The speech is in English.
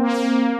Música